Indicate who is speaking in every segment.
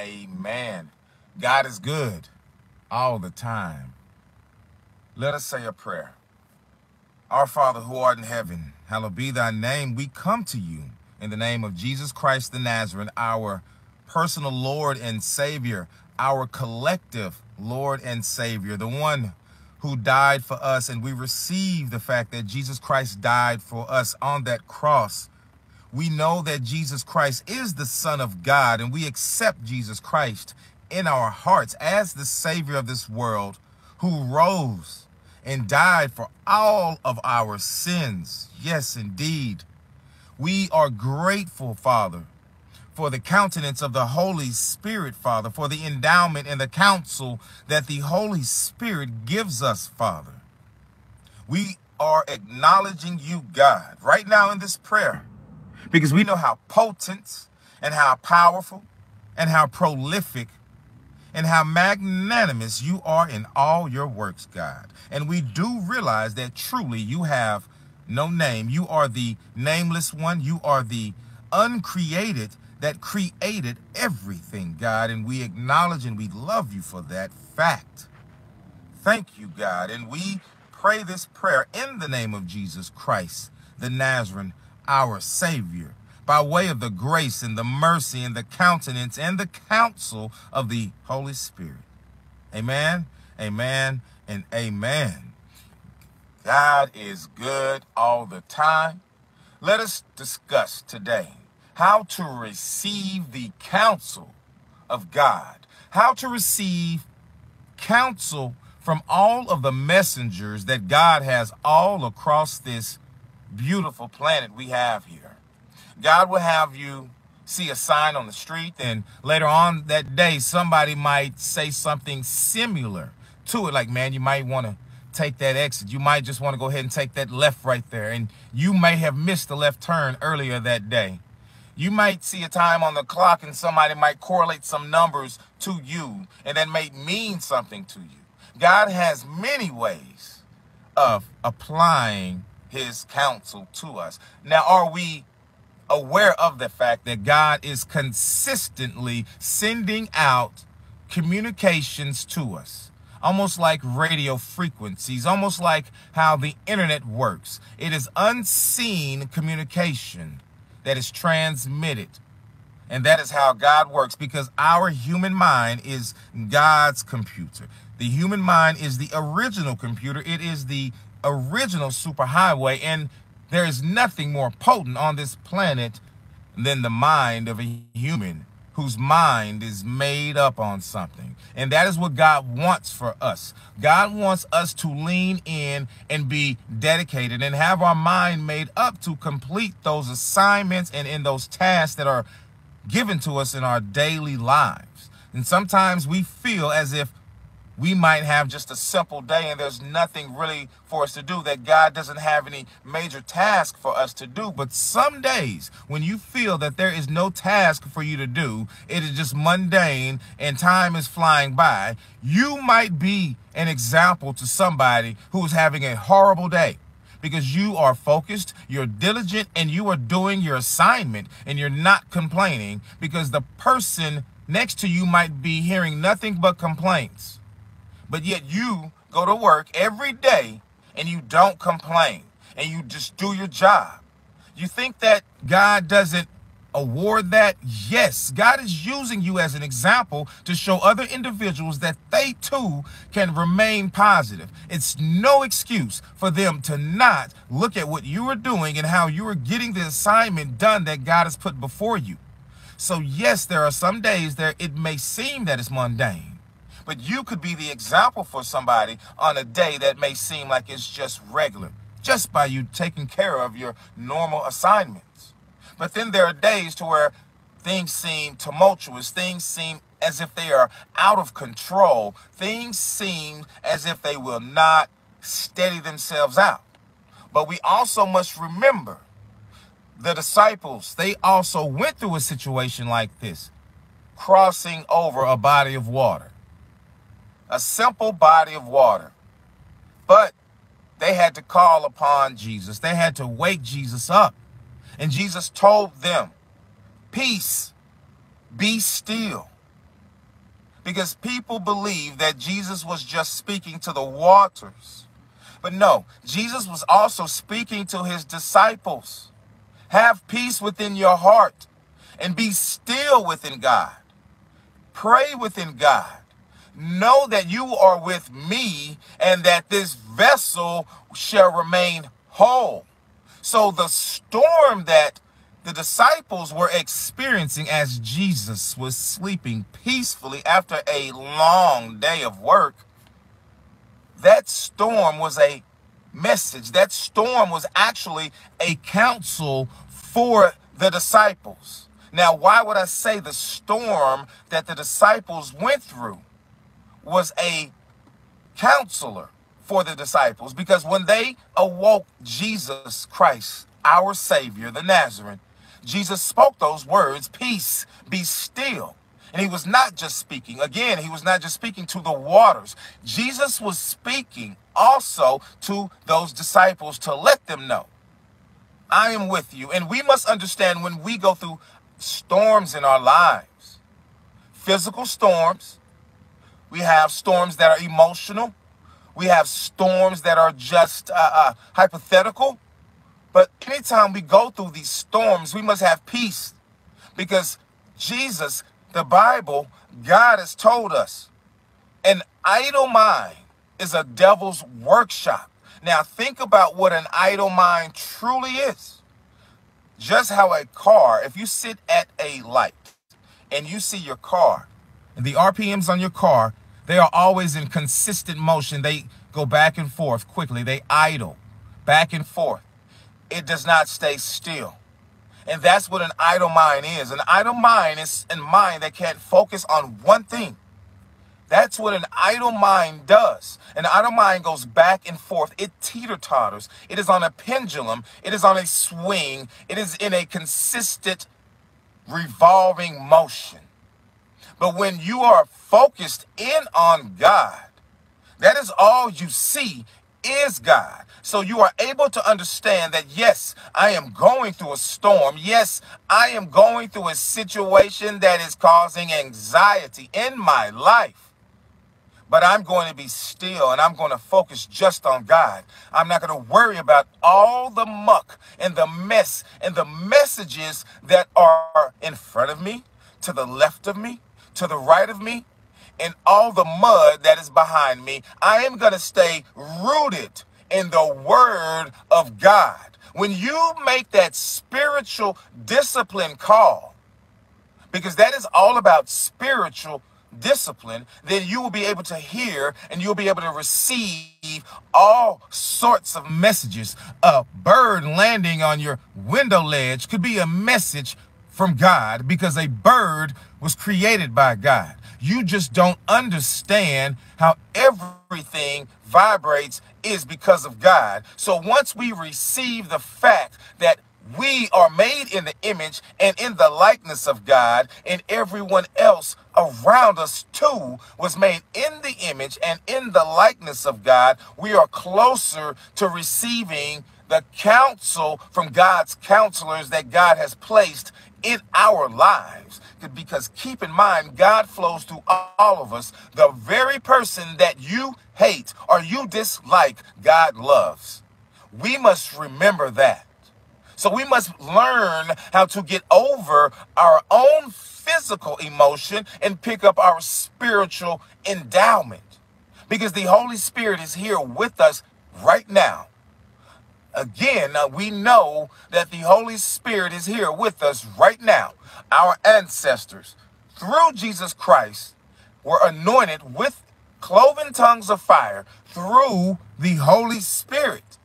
Speaker 1: amen. God is good all the time. Let us say a prayer. Our Father who art in heaven, hallowed be thy name. We come to you in the name of Jesus Christ the Nazarene, our personal Lord and Savior, our collective Lord and Savior, the one who died for us. And we receive the fact that Jesus Christ died for us on that cross. We know that Jesus Christ is the Son of God, and we accept Jesus Christ in our hearts as the Savior of this world who rose and died for all of our sins. Yes, indeed. We are grateful, Father, for the countenance of the Holy Spirit, Father, for the endowment and the counsel that the Holy Spirit gives us, Father. We are acknowledging you, God, right now in this prayer because we know how potent and how powerful and how prolific and how magnanimous you are in all your works, God. And we do realize that truly you have no name. You are the nameless one. You are the uncreated that created everything, God. And we acknowledge and we love you for that fact. Thank you, God. And we pray this prayer in the name of Jesus Christ, the Nazarene, our Savior, by way of the grace and the mercy and the countenance and the counsel of the Holy Spirit. Amen, amen, and amen. God is good all the time. Let us discuss today how to receive the counsel of God, how to receive counsel from all of the messengers that God has all across this beautiful planet we have here. God will have you see a sign on the street, and later on that day, somebody might say something similar to it. Like, man, you might want to take that exit. You might just want to go ahead and take that left right there. And you may have missed the left turn earlier that day. You might see a time on the clock and somebody might correlate some numbers to you and that may mean something to you. God has many ways of applying his counsel to us. Now, are we aware of the fact that God is consistently sending out communications to us? Almost like radio frequencies, almost like how the internet works. It is unseen communication that is transmitted. And that is how God works because our human mind is God's computer. The human mind is the original computer. It is the original superhighway, and there is nothing more potent on this planet than the mind of a human whose mind is made up on something. And that is what God wants for us. God wants us to lean in and be dedicated and have our mind made up to complete those assignments and in those tasks that are given to us in our daily lives. And sometimes we feel as if we might have just a simple day and there's nothing really for us to do, that God doesn't have any major task for us to do. But some days when you feel that there is no task for you to do, it is just mundane and time is flying by, you might be an example to somebody who is having a horrible day because you are focused, you're diligent, and you are doing your assignment and you're not complaining because the person next to you might be hearing nothing but complaints but yet you go to work every day and you don't complain and you just do your job. You think that God doesn't award that? Yes, God is using you as an example to show other individuals that they too can remain positive. It's no excuse for them to not look at what you are doing and how you are getting the assignment done that God has put before you. So yes, there are some days that it may seem that it's mundane. But you could be the example for somebody on a day that may seem like it's just regular, just by you taking care of your normal assignments. But then there are days to where things seem tumultuous, things seem as if they are out of control, things seem as if they will not steady themselves out. But we also must remember the disciples, they also went through a situation like this, crossing over a body of water a simple body of water. But they had to call upon Jesus. They had to wake Jesus up. And Jesus told them, Peace, be still. because people believe that Jesus was just speaking to the waters. But no, Jesus was also speaking to his disciples. Have peace within your heart and be still within God. Pray within God. Know that you are with me and that this vessel shall remain whole. So the storm that the disciples were experiencing as Jesus was sleeping peacefully after a long day of work, that storm was a message. That storm was actually a counsel for the disciples. Now, why would I say the storm that the disciples went through was a counselor for the disciples? Because when they awoke Jesus Christ, our Savior, the Nazarene, Jesus spoke those words, peace, be still. And he was not just speaking, again, he was not just speaking to the waters. Jesus was speaking also to those disciples to let them know, I am with you. And we must understand when we go through storms in our lives, physical storms, we have storms that are emotional, we have storms that are just uh, uh, hypothetical. But anytime we go through these storms, we must have peace because Jesus, the Bible, God has told us an idle mind is a devil's workshop. Now, think about what an idle mind truly is. Just how a car, if you sit at a light and you see your car, and the RPMs on your car, they are always in consistent motion. They go back and forth quickly, they idle back and forth it does not stay still. And that's what an idle mind is. An idle mind is a mind that can't focus on one thing. That's what an idle mind does. An idle mind goes back and forth. It teeter totters. It is on a pendulum. It is on a swing. It is in a consistent revolving motion. But when you are focused in on God, that is all you see is God. So you are able to understand that, yes, I am going through a storm. Yes, I am going through a situation that is causing anxiety in my life. But I'm going to be still and I'm going to focus just on God. I'm not going to worry about all the muck and the mess and the messages that are in front of me, to the left of me, to the right of me, and all the mud that is behind me. I am going to stay rooted in the word of God. When you make that spiritual discipline call, because that is all about spiritual discipline, then you will be able to hear and you'll be able to receive all sorts of messages. A bird landing on your window ledge could be a message from God because a bird was created by God. You just don't understand how everything vibrates is because of God. So once we receive the fact that we are made in the image and in the likeness of God, and everyone else around us too was made in the image and in the likeness of God, we are closer to receiving the counsel from God's counselors that God has placed in our lives. Because keep in mind, God flows through all of us. The very person that you hate or you dislike, God loves. We must remember that. So we must learn how to get over our own physical emotion and pick up our spiritual endowment. Because the Holy Spirit is here with us right now. Again, we know that the Holy Spirit is here with us right now. Our ancestors, through Jesus Christ, were anointed with cloven tongues of fire through the Holy Spirit,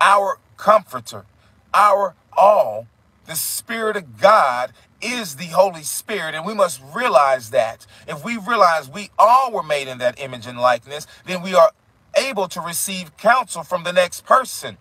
Speaker 1: our comforter, our all. The Spirit of God is the Holy Spirit, and we must realize that. If we realize we all were made in that image and likeness, then we are able to receive counsel from the next person.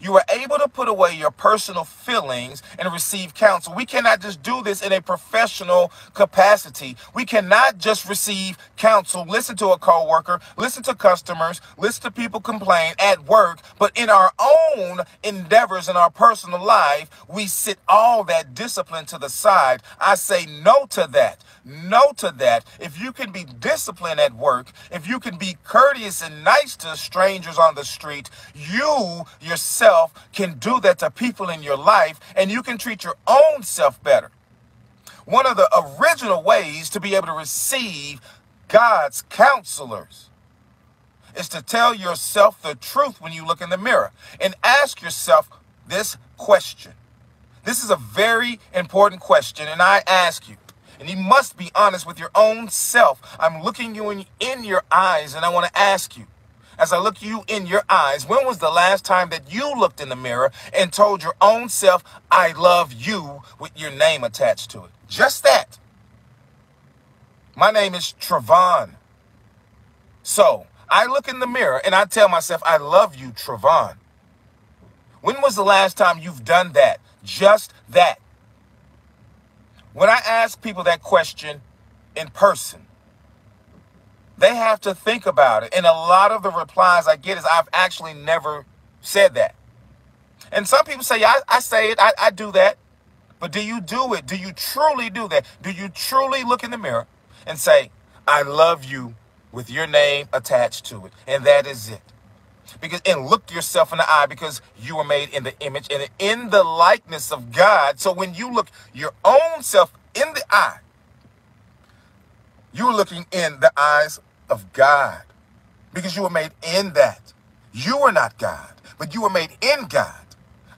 Speaker 1: You are able to put away your personal feelings and receive counsel. We cannot just do this in a professional capacity. We cannot just receive counsel, listen to a coworker, listen to customers, listen to people complain at work, but in our own endeavors in our personal life, we sit all that discipline to the side. I say no to that. No to that. If you can be disciplined at work, if you can be courteous and nice to strangers on the street, you yourself can do that to people in your life and you can treat your own self better. One of the original ways to be able to receive God's counselors is to tell yourself the truth when you look in the mirror and ask yourself this question. This is a very important question, and I ask you, and you must be honest with your own self. I'm looking you in, in your eyes, and I want to ask you, as I look you in your eyes, when was the last time that you looked in the mirror and told your own self, I love you, with your name attached to it? Just that. My name is Travon. So I look in the mirror and I tell myself, I love you, Travon. When was the last time you've done that? Just that. When I ask people that question in person, they have to think about it. And a lot of the replies I get is I've actually never said that. And some people say, I, I say it, I, I do that. But do you do it? Do you truly do that? Do you truly look in the mirror and say, I love you with your name attached to it? And that is it because and look yourself in the eye because you were made in the image and in the likeness of God. So when you look your own self in the eye, you're looking in the eyes of God because you were made in that. You are not God, but you were made in God.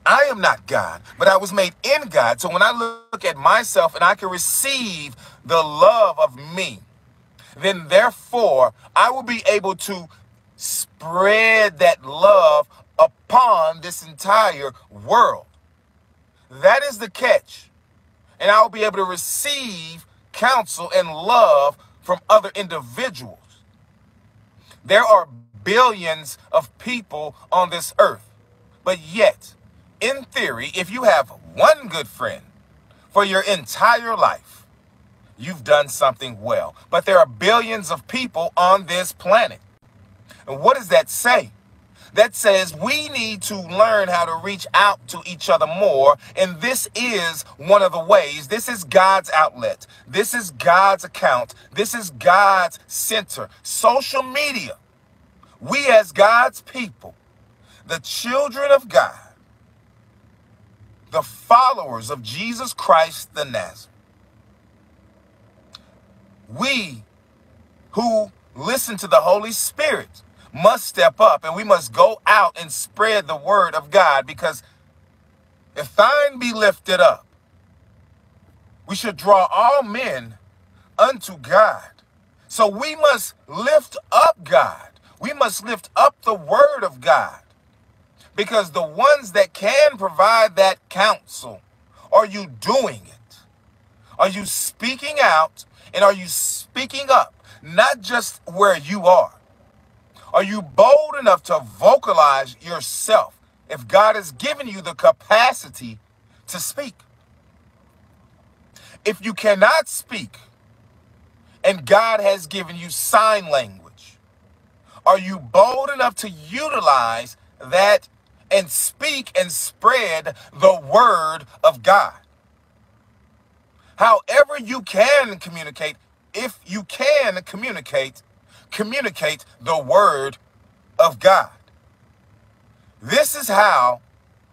Speaker 1: I am not God, but I was made in God. So when I look at myself and I can receive the love of me, then therefore I will be able to spread that love upon this entire world. That is the catch. And I'll be able to receive counsel and love from other individuals. There are billions of people on this earth. But yet, in theory, if you have one good friend for your entire life, you've done something well. But there are billions of people on this planet. And what does that say? That says we need to learn how to reach out to each other more. And this is one of the ways. This is God's outlet. This is God's account. This is God's center. Social media. We, as God's people, the children of God, the followers of Jesus Christ the Nazarene, we who listen to the Holy Spirit must step up and we must go out and spread the word of God because if thine be lifted up, we should draw all men unto God. So we must lift up God. We must lift up the word of God because the ones that can provide that counsel, are you doing it? Are you speaking out and are you speaking up? Not just where you are, are you bold enough to vocalize yourself if God has given you the capacity to speak? If you cannot speak and God has given you sign language, are you bold enough to utilize that and speak and spread the word of God? However, you can communicate, if you can communicate, communicate the word of God. This is how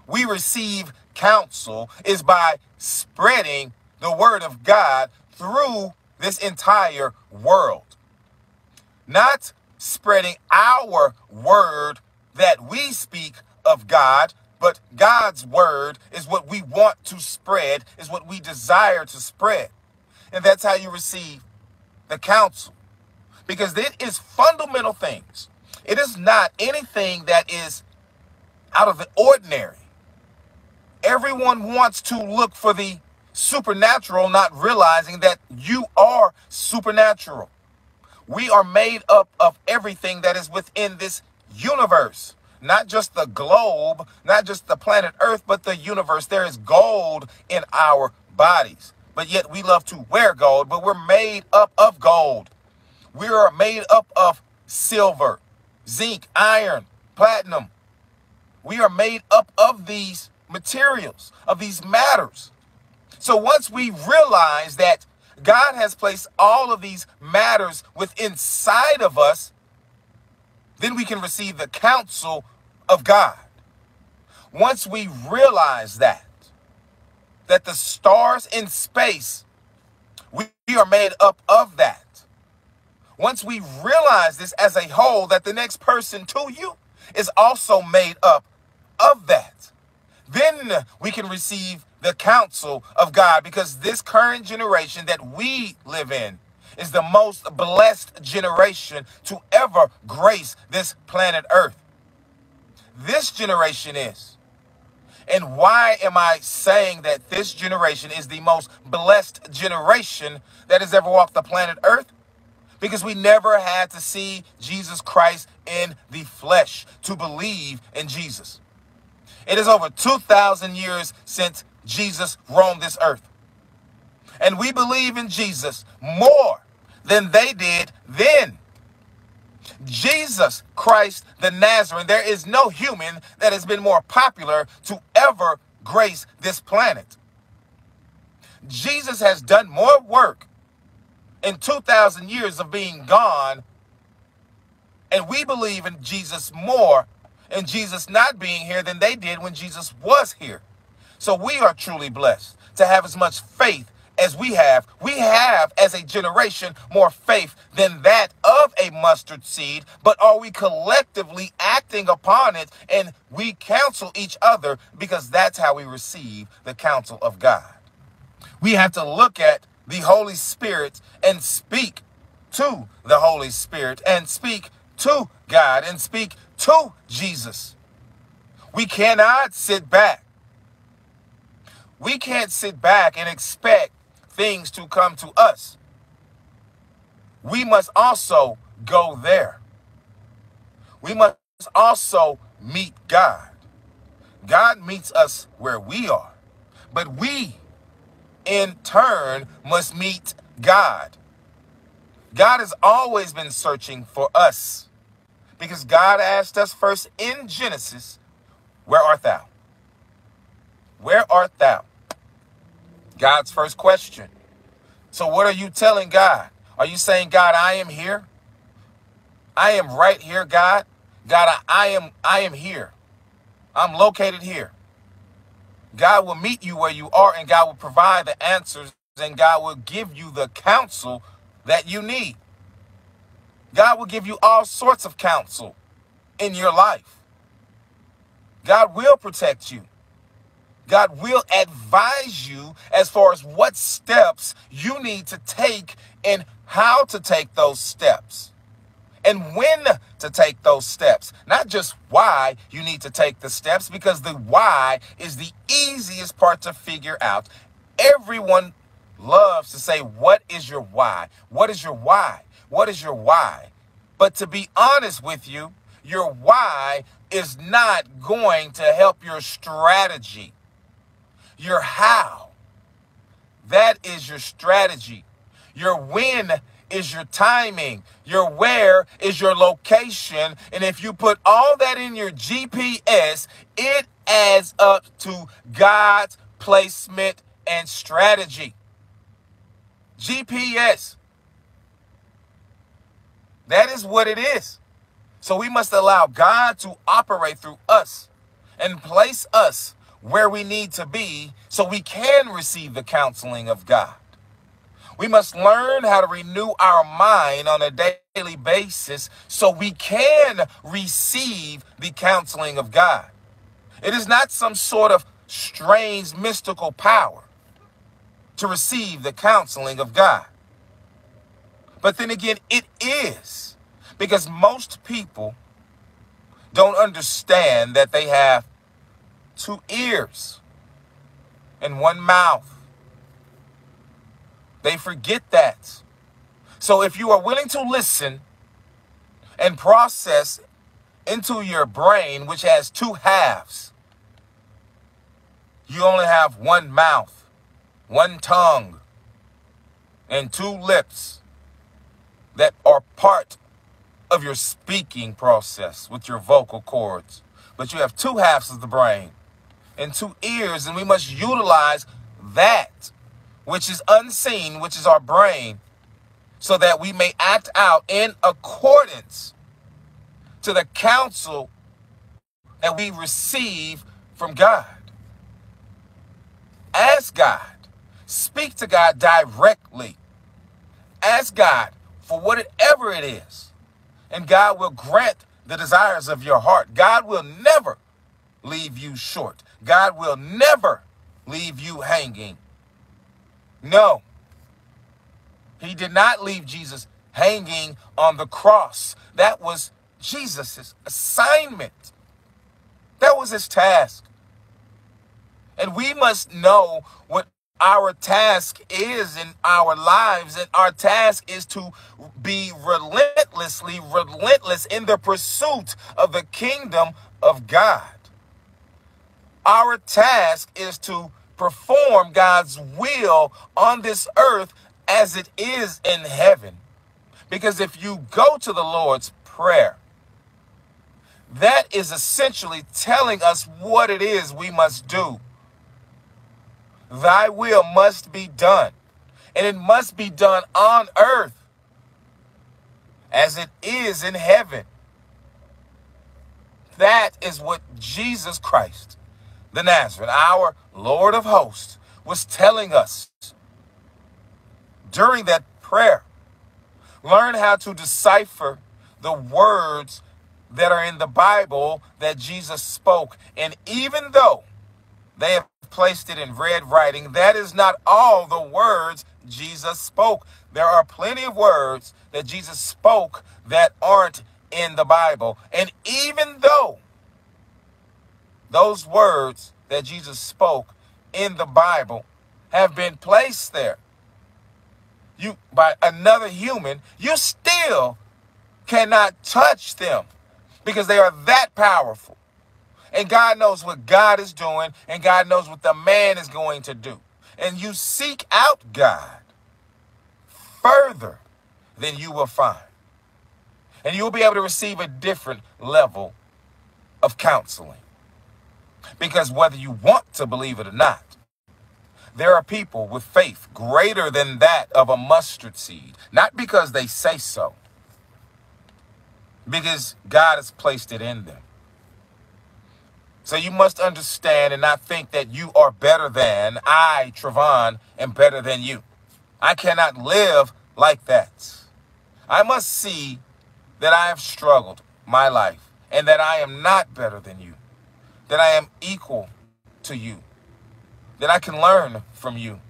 Speaker 1: we receive counsel is by spreading the word of God through this entire world. Not spreading our word that we speak of God, but God's word is what we want to spread, is what we desire to spread. And that's how you receive the counsel because it is fundamental things. It is not anything that is out of the ordinary. Everyone wants to look for the supernatural, not realizing that you are supernatural. We are made up of everything that is within this universe, not just the globe, not just the planet Earth, but the universe. There is gold in our bodies. But yet we love to wear gold, but we're made up of gold. We are made up of silver, zinc, iron, platinum. We are made up of these materials, of these matters. So once we realize that God has placed all of these matters within inside of us, then we can receive the counsel of God. Once we realize that, that the stars in space, we are made up of that. Once we realize this as a whole, that the next person to you is also made up of that, then we can receive the counsel of God because this current generation that we live in is the most blessed generation to ever grace this planet Earth. This generation is. And why am I saying that this generation is the most blessed generation that has ever walked the planet Earth? Because we never had to see Jesus Christ in the flesh to believe in Jesus. It is over 2,000 years since Jesus roamed this earth. And we believe in Jesus more than they did then. Jesus Christ the Nazarene, there is no human that has been more popular to ever grace this planet. Jesus has done more work in 2,000 years of being gone, and we believe in Jesus more and Jesus not being here than they did when Jesus was here. So we are truly blessed to have as much faith as we have. We have, as a generation, more faith than that of a mustard seed, but are we collectively acting upon it and we counsel each other because that's how we receive the counsel of God. We have to look at the Holy Spirit and speak to the Holy Spirit and speak to God and speak to Jesus. We cannot sit back. We can't sit back and expect things to come to us. We must also go there. We must also meet God. God meets us where we are, but we in turn must meet God. God has always been searching for us because God asked us first in Genesis, Where art thou? Where art thou? God's first question. So, what are you telling God? Are you saying, God, I am here? I am right here, God. God, I, I am I am here. I'm located here. God will meet you where you are and God will provide the answers and God will give you the counsel that you need. God will give you all sorts of counsel in your life. God will protect you. God will advise you as far as what steps you need to take and how to take those steps and when to take those steps. Not just why you need to take the steps, because the why is the easiest part to figure out. Everyone loves to say, What is your why? What is your why? What is your why? But to be honest with you, your why is not going to help your strategy. Your how. That is your strategy. Your when is your timing. Your where is your location. And if you put all that in your GPS, it adds up to God's placement and strategy. GPS. That is what it is. So we must allow God to operate through us and place us where we need to be so we can receive the counseling of God. We must learn how to renew our mind on a daily basis so we can receive the counseling of God. It is not some sort of strange mystical power to receive the counseling of God. But then again, it is because most people don't understand that they have two ears and one mouth. They forget that. So if you are willing to listen and process into your brain, which has two halves. You only have one mouth, one tongue, and two lips that are part of your speaking process with your vocal cords. But you have two halves of the brain and two ears, and we must utilize that which is unseen, which is our brain, so that we may act out in accordance to the counsel that we receive from God. Ask God. Speak to God directly. Ask God for whatever it is. And God will grant the desires of your heart. God will never leave you short. God will never leave you hanging. No. He did not leave Jesus hanging on the cross. That was Jesus' assignment. That was his task. And we must know what our task is in our lives. And our task is to be relentlessly relentless in the pursuit of the kingdom of God. Our task is to perform God's will on this earth as it is in heaven. Because if you go to the Lord's Prayer, that is essentially telling us what it is we must do. Thy will must be done, and it must be done on earth as it is in heaven. That is what Jesus Christ, the Nazarene, our Lord of hosts, was telling us during that prayer. Learn how to decipher the words that are in the Bible that Jesus spoke. And even though they have placed it in red writing, that is not all the words Jesus spoke. There are plenty of words that Jesus spoke that aren't in the Bible. And even though those words that Jesus spoke in the Bible have been placed there you by another human, you still cannot touch them because they are that powerful. And God knows what God is doing, and God knows what the man is going to do. And you seek out God further than you will find. And you'll be able to receive a different level of counseling. Because whether you want to believe it or not, there are people with faith greater than that of a mustard seed, not because they say so, because God has placed it in them. So you must understand and not think that you are better than I, Trevon, am better than you. I cannot live like that. I must see that I have struggled my life and that I am not better than you, that I am equal to you, that I can learn from you.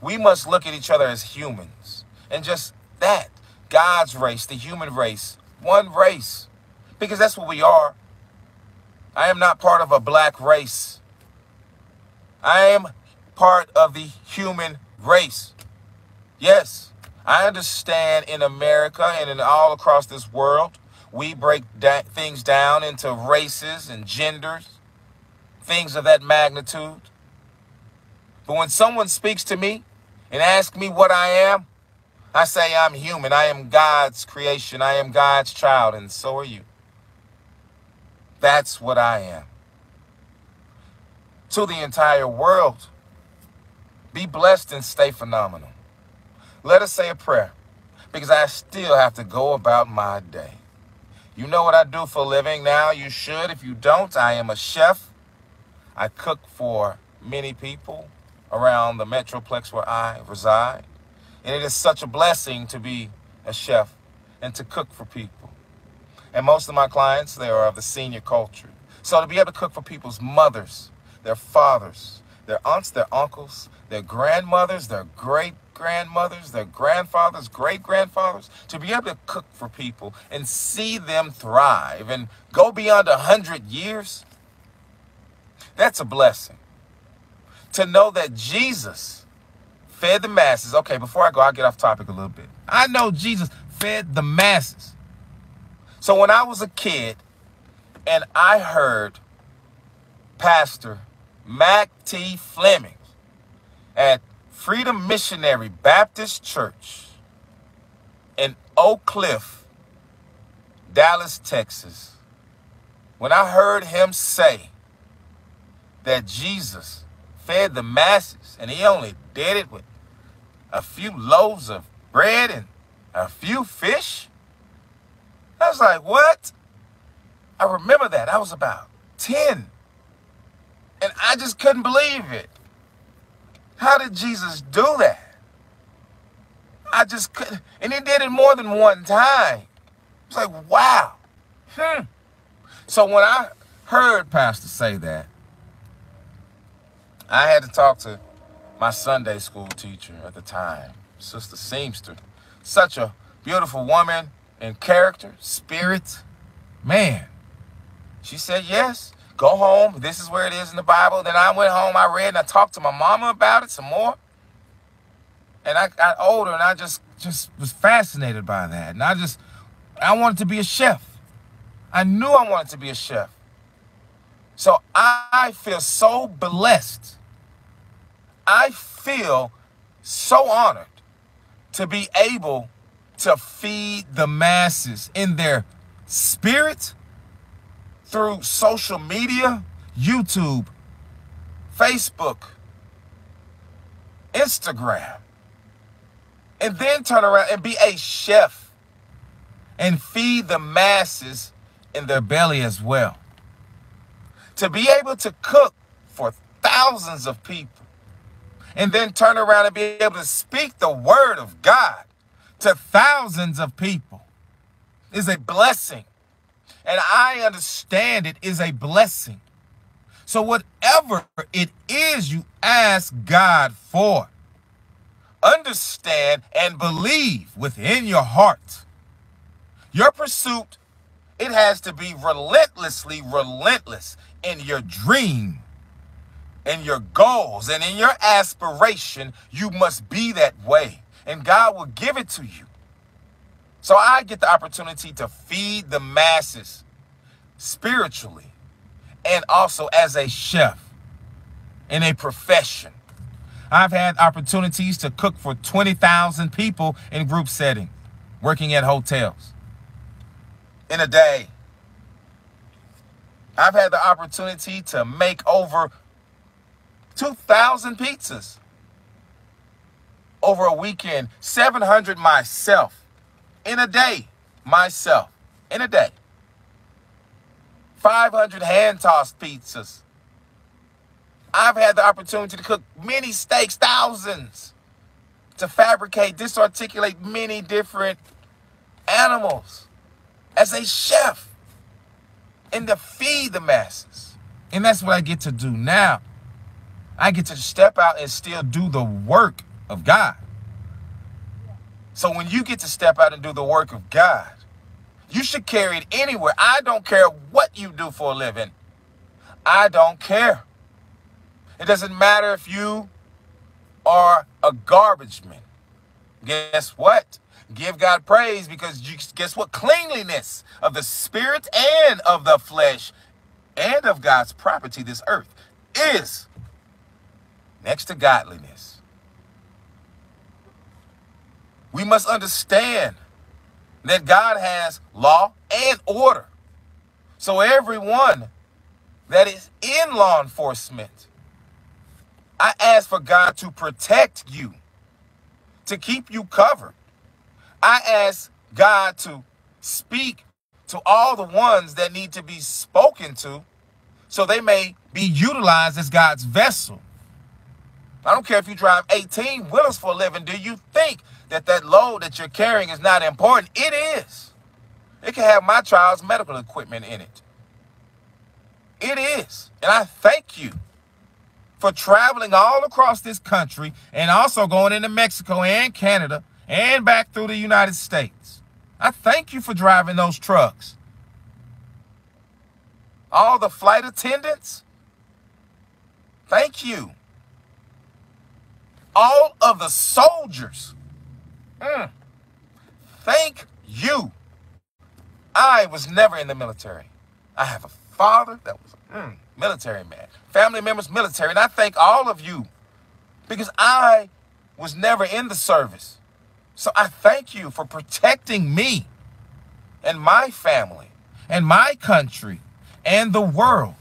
Speaker 1: We must look at each other as humans and just that God's race, the human race, one race, because that's what we are. I am not part of a black race. I am part of the human race. Yes, I understand in America and in all across this world, we break da- things down into races and genders, things of that magnitude. But when someone speaks to me and asks me what I am, I say I'm human. I am God's creation. I am God's child, and so are you. That's what I am. To the entire world, be blessed and stay phenomenal. Let us say a prayer because I still have to go about my day. You know what I do for a living now? You should. If you don't, I am a chef. I cook for many people around the Metroplex where I reside. And it is such a blessing to be a chef and to cook for people. And most of my clients, they are of the senior culture. So to be able to cook for people's mothers, their fathers, their aunts, their uncles, their grandmothers, their great grandmothers, their grandfathers, great grandfathers, to be able to cook for people and see them thrive and go beyond a hundred years, that's a blessing to know that Jesus fed the masses. Okay, before I go, I'll get off topic a little bit. I know Jesus fed the masses. So when I was a kid and I heard Pastor Mac T. Fleming at Freedom Missionary Baptist Church in Oak Cliff, Dallas, Texas. When I heard him say that Jesus fed the masses and he only did it with a few loaves of bread and a few fish, I was like, what? I remember that. I was about 10. And I just couldn't believe it. How did Jesus do that? I just couldn't. And he did it more than one time. It's like, wow. Hmm. So when I heard Pastor say that, I had to talk to my Sunday school teacher at the time, Sister Seamster. Such a beautiful woman in character, spirit. Man, she said, yes, go home. This is where it is in the Bible. Then I went home, I read, and I talked to my mama about it some more. And I got older, and I just, just was fascinated by that. And I just, I wanted to be a chef. I knew I wanted to be a chef. So I feel so blessed. I feel so honored to be able to feed the masses in their spirit through social media, YouTube, Facebook, Instagram, and then turn around and be a chef and feed the masses in their belly as well. To be able to cook for thousands of people and then turn around and be able to speak the word of God to thousands of people is a blessing. And I understand it is a blessing. So, whatever it is you ask God for, understand and believe within your heart. Your pursuit, it has to be relentlessly relentless in your dream, in your goals, and in your aspiration. You must be that way, and God will give it to you. So I get the opportunity to feed the masses spiritually and also as a chef in a profession. I've had opportunities to cook for 20,000 people in group setting, working at hotels in a day. I've had the opportunity to make over 2,000 pizzas over a weekend, 700 myself in a day myself in a day. 500 hand tossed pizzas. I've had the opportunity to cook many steaks, thousands, to fabricate, disarticulate many different animals as a chef and to feed the masses. And that's what I get to do now. I get to step out and still do the work of God. So when you get to step out and do the work of God, you should carry it anywhere. I don't care what you do for a living. I don't care. It doesn't matter if you are a garbage man. Guess what? Give God praise because you, guess what? Cleanliness of the spirit and of the flesh and of God's property, this earth, is next to godliness. We must understand that God has law and order. So everyone that is in law enforcement, I ask for God to protect you, to keep you covered. I ask God to speak to all the ones that need to be spoken to so they may be utilized as God's vessel. I don't care if you drive 18 wheelers for a living. Do you think that that load that you're carrying is not important. It is. It can have my child's medical equipment in it. It is. And I thank you for traveling all across this country and also going into Mexico and Canada and back through the United States. I thank you for driving those trucks. All the flight attendants, thank you. All of the soldiers Mm. Thank you. I was never in the military. I have a father that was a mm, military man, family members, military. And I thank all of you because I was never in the service. So I thank you for protecting me and my family and my country and the world.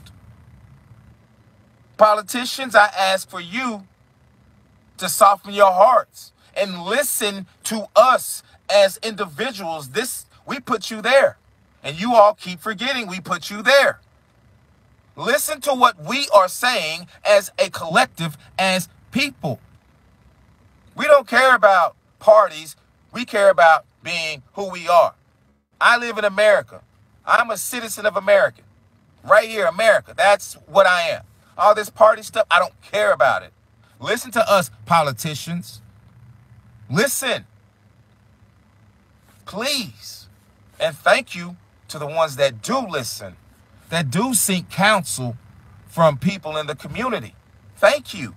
Speaker 1: Politicians, I ask for you to soften your hearts and listen to us as individuals. This we put you there. And you all keep forgetting we put you there. Listen to what we are saying as a collective, as people. We don't care about parties. We care about being who we are. I live in America. I'm a citizen of America. Right here, America. That's what I am. All this party stuff, I don't care about it. Listen to us, politicians. Listen. Please. And thank you to the ones that do listen, that do seek counsel from people in the community. Thank you.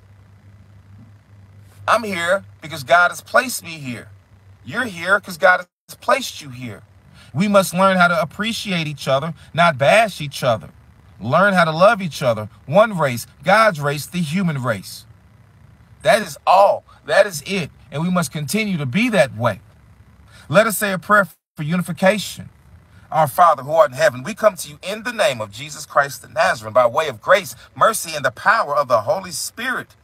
Speaker 1: I'm here because God has placed me here. You're here because God has placed you here. We must learn how to appreciate each other, not bash each other. Learn how to love each other. One race, God's race, the human race. That is all. That is it. And we must continue to be that way. Let us say a prayer for unification. Our Father who art in heaven, we come to you in the name of Jesus Christ the Nazarene by way of grace, mercy, and the power of the Holy Spirit.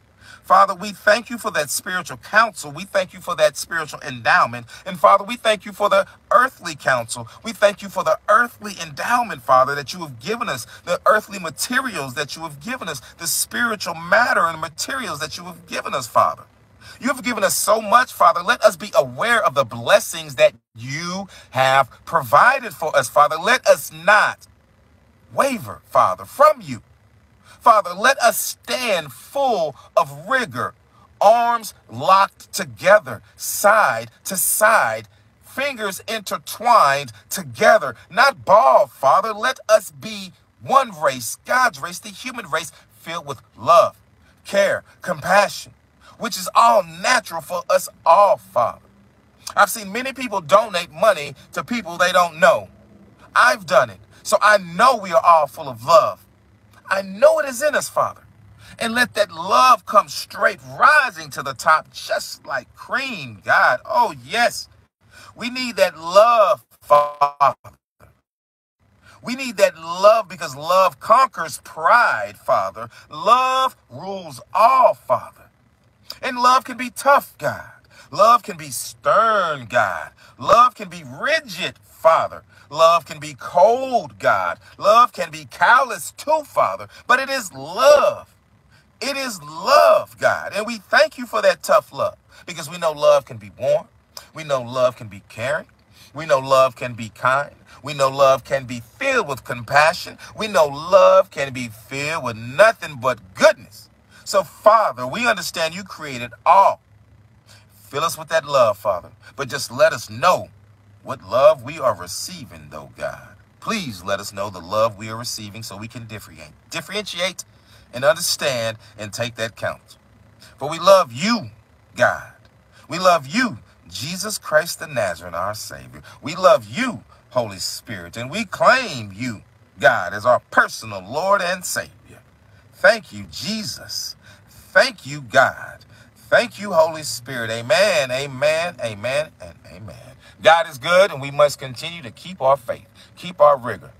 Speaker 1: Father, we thank you for that spiritual counsel. We thank you for that spiritual endowment. And Father, we thank you for the earthly counsel. We thank you for the earthly endowment, Father, that you have given us, the earthly materials that you have given us, the spiritual matter and materials that you have given us, Father. You have given us so much, Father. Let us be aware of the blessings that you have provided for us, Father. Let us not waver, Father, from you. Father, let us stand full of rigor, arms locked together, side to side, fingers intertwined together, not ball, Father. Let us be one race, God's race, the human race, filled with love, care, compassion, which is all natural for us all, Father. I've seen many people donate money to people they don't know. I've done it. So I know we are all full of love. I know it is in us, Father. And let that love come straight rising to the top, just like cream, God. Oh, yes. We need that love, Father. We need that love because love conquers pride, Father. Love rules all, Father. And love can be tough, God. Love can be stern, God. Love can be rigid, Father. Love can be cold, God. Love can be callous too, Father. But it is love. It is love, God. And we thank you for that tough love because we know love can be warm. We know love can be caring. We know love can be kind. We know love can be filled with compassion. We know love can be filled with nothing but goodness. So, Father, we understand you created all. Fill us with that love, Father. But just let us know what love we are receiving, though, God. Please let us know the love we are receiving so we can differentiate, differentiate and understand and take that count. For we love you, God. We love you, Jesus Christ the Nazarene, our Savior. We love you, Holy Spirit, and we claim you, God, as our personal Lord and Savior. Thank you, Jesus. Thank you, God. Thank you, Holy Spirit. Amen, amen, amen, and amen. God is good, and we must continue to keep our faith, keep our rigor.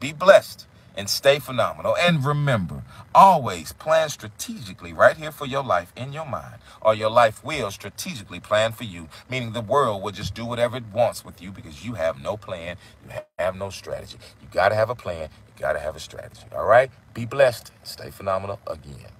Speaker 1: Be blessed and stay phenomenal. And remember, always plan strategically right here for your life in your mind, or your life will strategically plan for you, meaning the world will just do whatever it wants with you because you have no plan, you have no strategy. You got to have a plan, got to have a strategy. All right? Be blessed, stay phenomenal again.